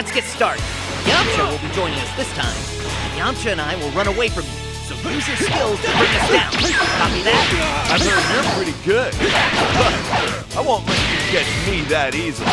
Okay, let's get started. Yamcha will be joining us this time. And Yamcha and I will run away from you. So use your skills to bring us down. Copy that? I've heard you're pretty good. But I won't let you catch me that easily.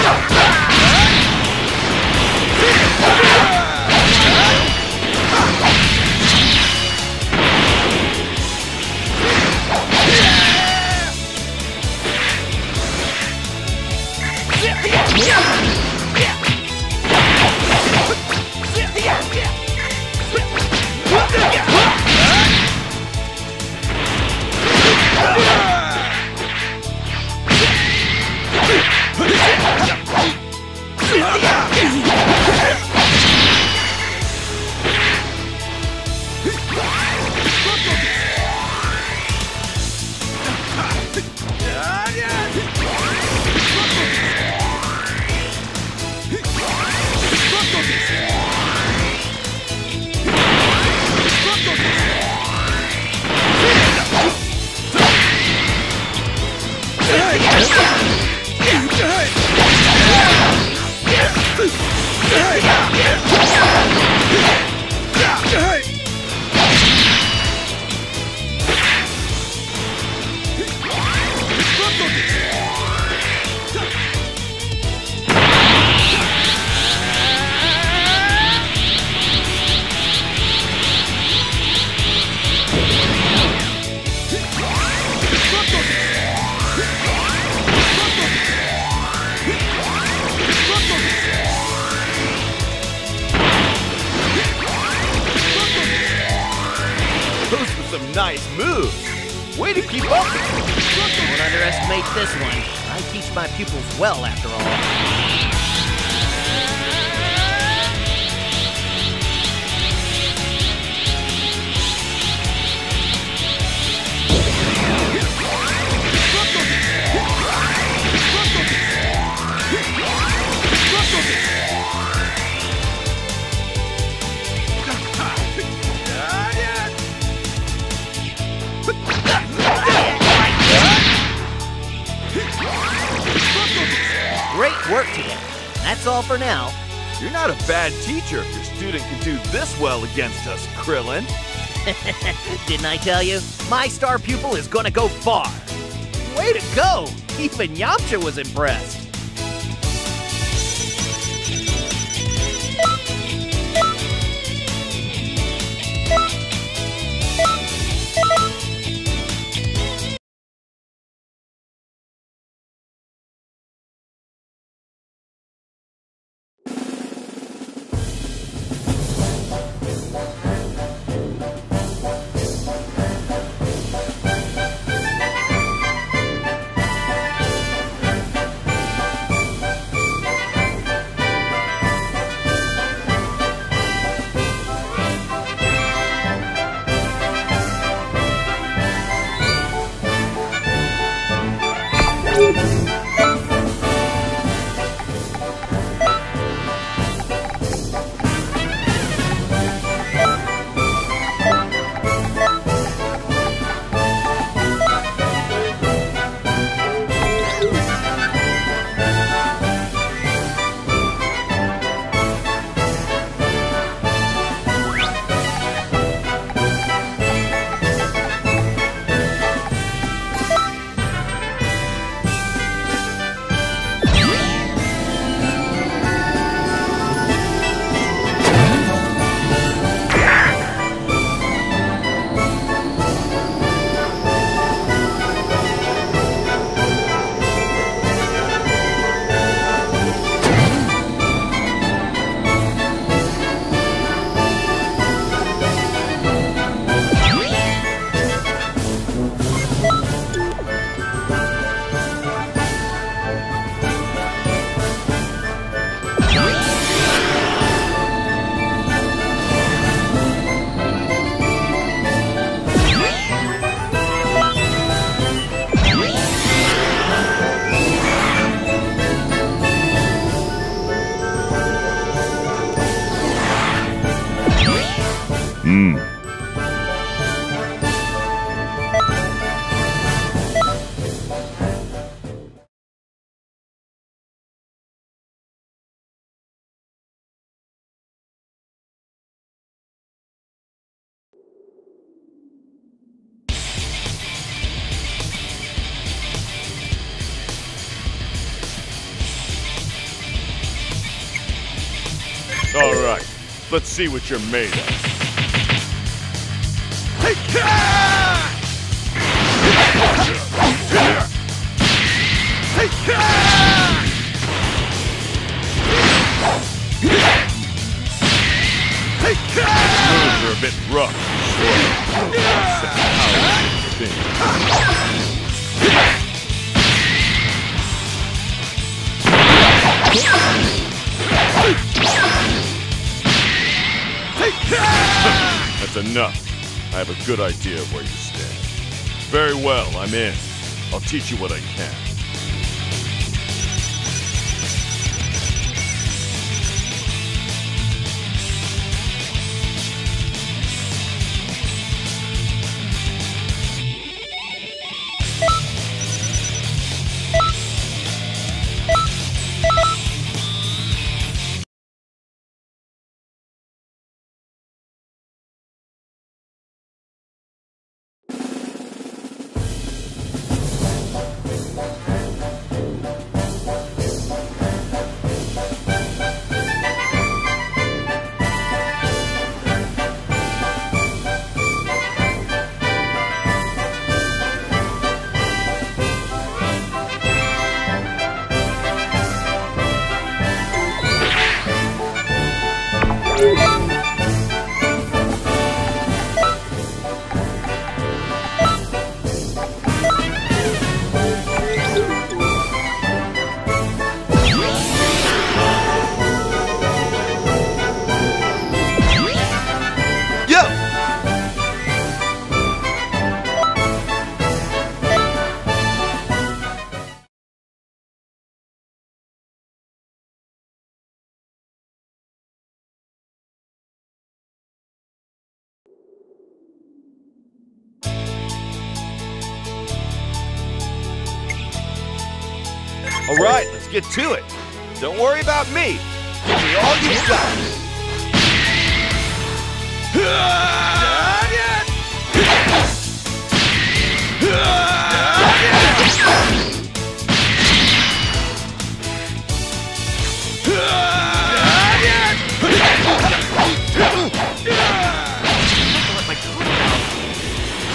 Those Way to keep up. Don't underestimate this one. I teach my pupils well, after all. For now. You're not a bad teacher if your student can do this well against us, Krillin. Didn't I tell you? My star pupil is gonna go far. Way to go! Even Yamcha was impressed. Hmm. All right, let's see what you're made of. Moves are a bit rough. That's enough. I have a good idea of where you stand. Very well, I'm in. I'll teach you what I can. All right, let's get to it. Don't worry about me. Give me all you got.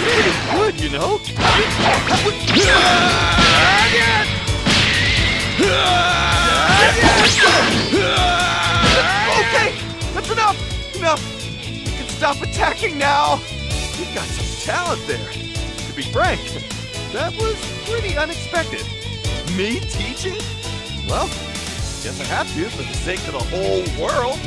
Pretty good, you know? Okay, that's enough. Enough. You can stop attacking now. You've got some talent there. To be frank, that was pretty unexpected. Me teaching? Well, guess I have to for the sake of the whole world.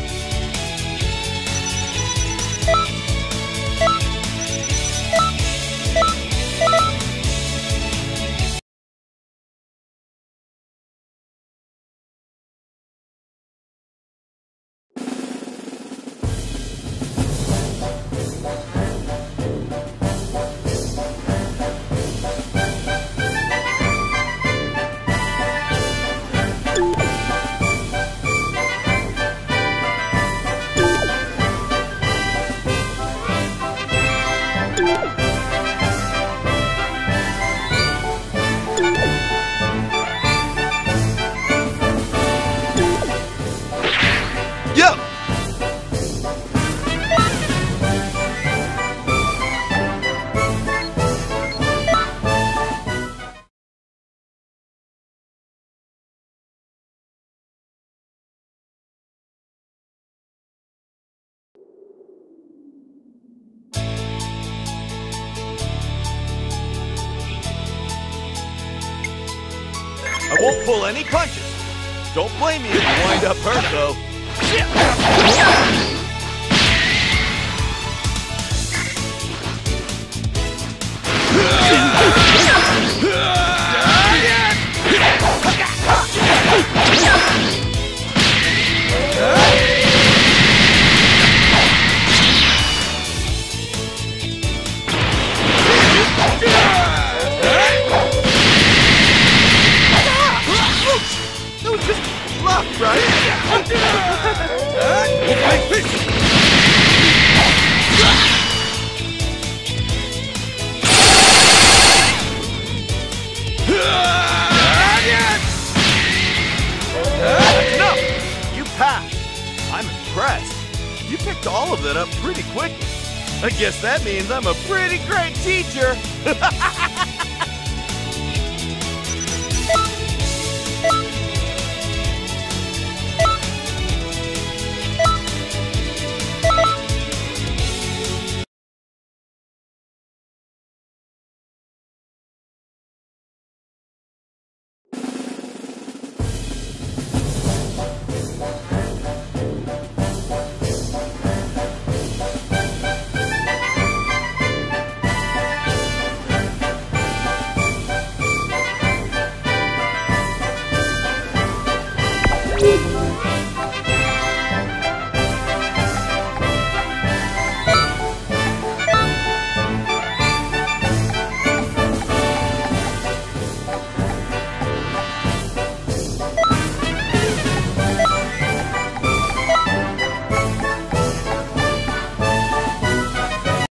I won't pull any punches. Don't blame me if you wind up hurt, though. You picked all of that up pretty quickly. I guess that means I'm a pretty great teacher.